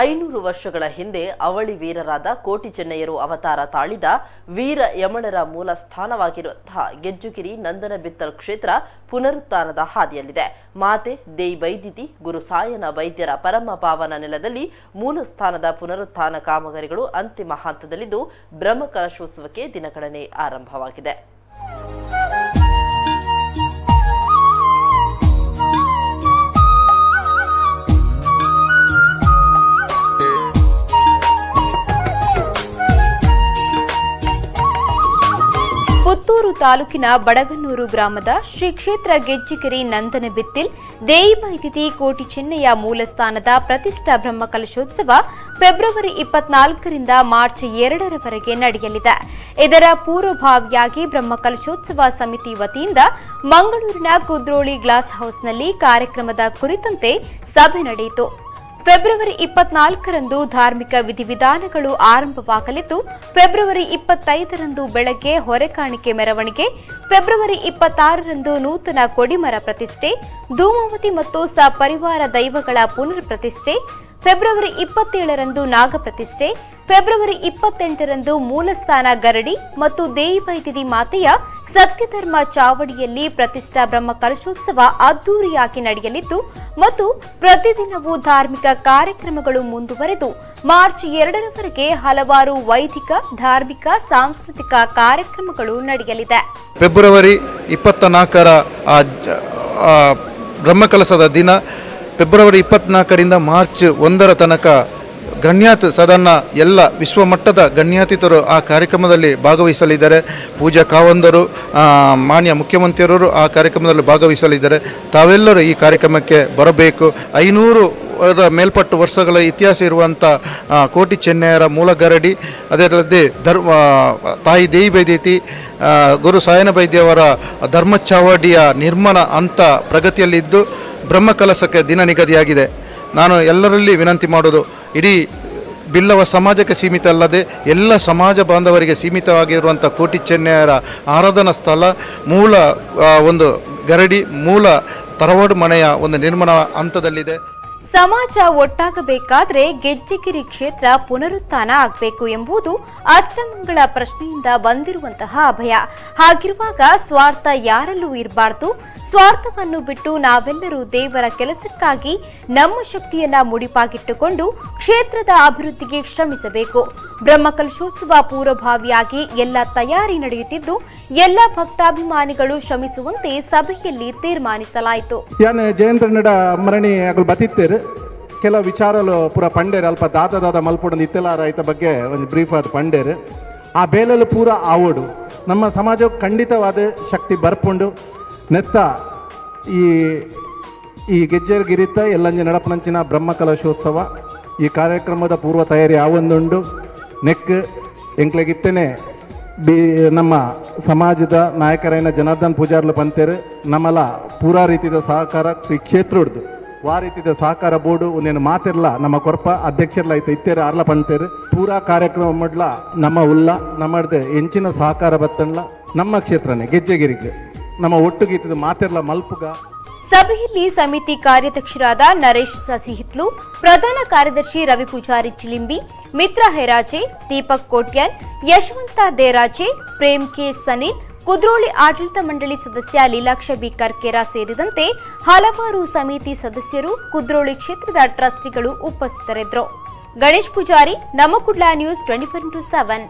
ಐನೂರು ವರ್ಷಗಳ ಹಿಂದೆ ಅವಳಿ ವೀರರಾದ ಕೋಟಿ ಚೆನ್ನಯ್ಯರು ಅವತಾರ ತಾಳಿದ ವೀರ ಯಮಳರ ಮೂಲ ಸ್ಥಾನವಾಗಿರುವಂತಹ ಗೆಜ್ಜುಗಿರಿ ನಂದನ ಬಿತ್ತಲ್ ಕ್ಷೇತ್ರ ಪುನರುತ್ಥಾನದ ಹಾದಿಯಲ್ಲಿದೆ. ಮಾತೆ, ದೇಯಿ ವೈದ್ಯತಿ ಗುರುಸಾಯನ ವೈದ್ಯರ ಪರಮ ಪಾವನ ನೆಲದಲ್ಲಿ ಮೂಲ ಸ್ಥಾನದ ಪುನರುತ್ಥಾನ ಕಾಮಗಾರಿಗಳು ಅಂತಿಮ ಹಂತದಲ್ಲಿದ್ದು ಬ್ರಹ್ಮಕಲಶೋತ್ಸವಕ್ಕೆ ದಿನಗಣನೆ ಆರಂಭವಾಗಿದೆ. ತಾಲೂಕಿನ ಬಡಗನ್ನೂರು ಗ್ರಾಮದ ಶ್ರೀ ಕ್ಷೇತ್ರ ಗೆಜ್ಜಿಗಿರಿ ನಂದನ ಬಿತ್ತಿಲ್ ದೇಯಿಬೈತಿಥಿ ಕೋಟಿ ಚೆನ್ನಯ್ಯ ಮೂಲಸ್ಥಾನದ ಪ್ರತಿಷ್ಠಾ ಬ್ರಹ್ಮಕಲಶೋತ್ಸವ ಫೆಬ್ರವರಿ ಇಪ್ಪತ್ನಾಲ್ಕರಿಂದ ಮಾರ್ಚ್ ಎರಡರವರೆಗೆ ನಡೆಯಲಿದೆ. ಇದರ ಪೂರ್ವಭಾವಿಯಾಗಿ ಬ್ರಹ್ಮಕಲಶೋತ್ಸವ ಸಮಿತಿ ವತಿಯಿಂದ ಮಂಗಳೂರಿನ ಕುದ್ರೋಳಿ ಗ್ಲಾಸ್ ಹೌಸ್ನಲ್ಲಿ ಕಾರ್ಯಕ್ರಮದ ಕುರಿತಂತೆ ಸಭೆ ನಡೆಯಿತು. ಫೆಬ್ರವರಿ ಇಪ್ಪತ್ನಾಲ್ಕರಂದು ಧಾರ್ಮಿಕ ವಿಧಿವಿಧಾನಗಳು ಆರಂಭವಾಗಲಿದ್ದು, ಫೆಬ್ರವರಿ ಇಪ್ಪತ್ತೈದರಂದು ಬೆಳಗ್ಗೆ ಹೊರೆಕಾಣಿಕೆ ಮೆರವಣಿಗೆ, ಫೆಬ್ರವರಿ ಇಪ್ಪತ್ತಾರರಂದು ನೂತನ ಕೊಡಿಮರ ಪ್ರತಿಷ್ಠೆ, ಧೂಮಾವತಿ ಮತ್ತು ಸಪರಿವಾರ ದೈವಗಳ ಪುನರ್ ಪ್ರತಿಷ್ಠೆ ಫೆಬ್ರವರಿ ಇಪ್ಪತ್ತೇಳರಂದು ನಾಗಪ್ರತಿಷ್ಠೆ ಫೆಬ್ರವರಿ ಇಪ್ಪತ್ತೆಂಟರಂದು ಮೂಲಸ್ಥಾನ ಗರಡಿ ಮತ್ತು ದೇಯಿ ಮಾತೆಯ ಸತ್ಯಧರ್ಮ ಚಾವಡಿಯಲ್ಲಿ ಪ್ರತಿಷ್ಠಾ ಬ್ರಹ್ಮ ಕಲಶೋತ್ಸವ ಅದ್ದೂರಿಯಾಗಿ ನಡೆಯಲಿದ್ದು, ಮತ್ತು ಪ್ರತಿದಿನವೂ ಧಾರ್ಮಿಕ ಕಾರ್ಯಕ್ರಮಗಳು ಮುಂದುವರೆದು, ಮಾರ್ಚ್ ಎರಡರವರೆಗೆ ಹಲವಾರು ವೈದಿಕ, ಧಾರ್ಮಿಕ, ಸಾಂಸ್ಕೃತಿಕ ಕಾರ್ಯಕ್ರಮಗಳು ನಡೆಯಲಿದೆ. ಫೆಬ್ರವರಿ ಇಪ್ಪತ್ತ ನಾಲ್ಕರ ಬ್ರಹ್ಮಕಲಸದ ದಿನ, ಫೆಬ್ರವರಿ ಇಪ್ಪತ್ನಾಲ್ಕರಿಂದ ಮಾರ್ಚ್ ಒಂದರ ತನಕ ಗಣ್ಯಾತ ಸದನ್ನ ಎಲ್ಲ ವಿಶ್ವಮಟ್ಟದ ಗಣ್ಯಾತಿತರು ಆ ಕಾರ್ಯಕ್ರಮದಲ್ಲಿ ಭಾಗವಹಿಸಲಿದ್ದಾರೆ. ಪೂಜಾ ಕಾವಂದರು ಮಾನ್ಯ ಮುಖ್ಯಮಂತ್ರಿಯವರು ಆ ಕಾರ್ಯಕ್ರಮದಲ್ಲಿ ಭಾಗವಹಿಸಲಿದ್ದಾರೆ. ತಾವೆಲ್ಲರೂ ಈ ಕಾರ್ಯಕ್ರಮಕ್ಕೆ ಬರಬೇಕು. ಐನೂರು ಮೇಲ್ಪಟ್ಟು ವರ್ಷಗಳ ಇತಿಹಾಸ ಇರುವಂಥ ಕೋಟಿ ಚೆನ್ನಯ್ಯರ ಮೂಲಗರಡಿ ಅದರಲ್ಲದೆ ಧರ್ಮ ತಾಯಿ ದೇವಿ ಬೈದೇತಿ ಗುರು ಸಾಯನ ಬೈದ್ಯವರ ಧರ್ಮಚಾವಡಿಯ ನಿರ್ಮಾಣ ಅಂತ ಪ್ರಗತಿಯಲ್ಲಿದ್ದು ಬ್ರಹ್ಮಕಲಸಕ್ಕೆ ದಿನ ನಿಗದಿಯಾಗಿದೆ. ನಾನು ಎಲ್ಲರಲ್ಲಿ ವಿನಂತಿ ಮಾಡೋದು ಇಡೀ ಬಿಲ್ಲವ ಸಮಾಜಕ್ಕೆ ಸೀಮಿತ ಅಲ್ಲದೆ ಎಲ್ಲ ಸಮಾಜ ಬಾಂಧವರಿಗೆ ಸೀಮಿತವಾಗಿರುವಂಥ ಕೋಟಿ ಚೆನ್ನಯ್ಯರ ಆರಾಧನಾ ಸ್ಥಳ, ಮೂಲ ಒಂದು ಗರಡಿ, ಮೂಲ ತರವಾಡು ಮನೆಯ ಒಂದು ನಿರ್ಮಾಣ ಹಂತದಲ್ಲಿದೆ. ಸಮಾಜ ಒಟ್ಟಾಗಬೇಕಾದ್ರೆ ಗೆಜ್ಜೆಗಿರಿ ಕ್ಷೇತ್ರ ಪುನರುತ್ಥಾನ ಆಗಬೇಕು ಎಂಬುದು ಅಷ್ಟಮಂಗಳ ಪ್ರಶ್ನೆಯಿಂದ ಬಂದಿರುವಂತಹ ಅಭಯ. ಹಾಗಿರುವಾಗ ಸ್ವಾರ್ಥ ಯಾರಲ್ಲೂ ಇರಬಾರ್ದು. ಸ್ವಾರ್ಥವನ್ನು ಬಿಟ್ಟು ನಾವೆಲ್ಲರೂ ದೇವರ ಕೆಲಸಕ್ಕಾಗಿ ನಮ್ಮ ಶಕ್ತಿಯನ್ನ ಮುಡಿಪಾಗಿಟ್ಟುಕೊಂಡು ಕ್ಷೇತ್ರದ ಅಭಿವೃದ್ಧಿಗೆ ಶ್ರಮಿಸಬೇಕು. ಬ್ರಹ್ಮಕಲಶೋತ್ಸವ ಪೂರ್ವಭಾವಿಯಾಗಿ ಎಲ್ಲ ತಯಾರಿ ನಡೆಯುತ್ತಿದ್ದು, ಎಲ್ಲ ಭಕ್ತಾಭಿಮಾನಿಗಳು ಶ್ರಮಿಸುವಂತೆ ಸಭೆಯಲ್ಲಿ ತೀರ್ಮಾನಿಸಲಾಯಿತು. ಮರಣಿ ಬತ್ತಿತ್ತೇರು. ಕೆಲವು ವಿಚಾರಲು ಪೂರ ಪಂಡೇರು, ಅಲ್ಪ ದಾದ ದಾದ ಮಲ್ಪುಡ ಇತ್ತೆಲಾರ ರೈತ ಬಗ್ಗೆ ಒಂದು ಬ್ರೀಫ್ ಆದ ಪಂಡೇರು. ಆ ಬೇಲಲು ಪೂರ ಆವೋಡು. ನಮ್ಮ ಸಮಾಜಕ್ಕೆ ಖಂಡಿತವಾದ ಶಕ್ತಿ ಬರ್ಪುಂಡು. ನೆತ್ತ, ಈ ಈ ಗೆಜ್ಜೆರ್ಗಿರಿತ ಎಲ್ಲಂಜೆ ನಡಪನಂಚಿನ ಬ್ರಹ್ಮಕಲಶೋತ್ಸವ, ಈ ಕಾರ್ಯಕ್ರಮದ ಪೂರ್ವ ತಯಾರಿ ಆವೊಂದುಂಡು. ನೆಕ್, ಎಂಕ್ಲೆಗಿತ್ತೇನೆ, ಬಿ, ನಮ್ಮ ಸಮಾಜದ ನಾಯಕರೈನ ಜನಾರ್ದನ್ ಪೂಜಾರ್ಲು ಪಂತೇರು ನಮ್ಮಲ ಪೂರಾ ರೀತಿಯ ಸಹಕಾರ ಶ್ರೀ ಕ್ಷೇತ್ರಡ್ದು. ವಾ ರೀತಿಯ ಸಹಕಾರ ಬೋರ್ಡು ಒಂದೇನು ಮಾತಿರ್ಲ, ನಮ್ಮ ಕೊರಪ ಅಧ್ಯಕ್ಷರ್ಲ ಐತೆ ಇತ್ತೇರು ಆರ್ಲ ಪಂತೇರು. ಪೂರಾ ಕಾರ್ಯಕ್ರಮ ಮಾಡ್ಲ, ನಮ್ಮ ಉಲ್ಲ, ನಮ್ಮಡ್ದು ಎಂಚಿನ ಸಹಕಾರ ಬತ್ತಣ್ಲ, ನಮ್ಮ ಕ್ಷೇತ್ರನೇ, ಗೆಜ್ಜೆಗಿರಿಗೆ. ನಮ್ಮ ಒಟ್ಟುಗೀತದ ಮಾತಿರ್ಲ ಮಲ್ಪುಗ. ಸಭೆಯಲ್ಲಿ ಸಮಿತಿ ಕಾರ್ಯಾಧ್ಯಕ್ಷರಾದ ನರೇಶ್ ಸಸಿಹಿತ್ಲು, ಪ್ರಧಾನ ಕಾರ್ಯದರ್ಶಿ ರವಿ ಪೂಜಾರಿ ಚಿಲಿಂಬಿ, ಮಿತ್ರ ಹೆರಾಜೆ ದೀಪಕ್ ಕೋಟ್ಯಾನ್, ಯಶವಂತ ದೇರಾಜೆ ಪ್ರೇಮ್ ಕೆ ಸನಿಲ್ ಕುದ್ರೋಳಿ ಆಡಳಿತ ಮಂಡಳಿ ಸದಸ್ಯ ಲೀಲಾಕ್ಷ ಬಿ ಕರ್ಕೇರ ಸೇರಿದಂತೆ ಹಲವಾರು ಸಮಿತಿ ಸದಸ್ಯರು ಕುದ್ರೋಳಿ ಕ್ಷೇತ್ರದ ಟ್ರಸ್ಟಿಗಳು ಉಪಸ್ಥಿತರಿದ್ದರು. ಗಣೇಶ್ ಪೂಜಾರಿ, ನಮ್ಮ Kudla news twenty four into seven.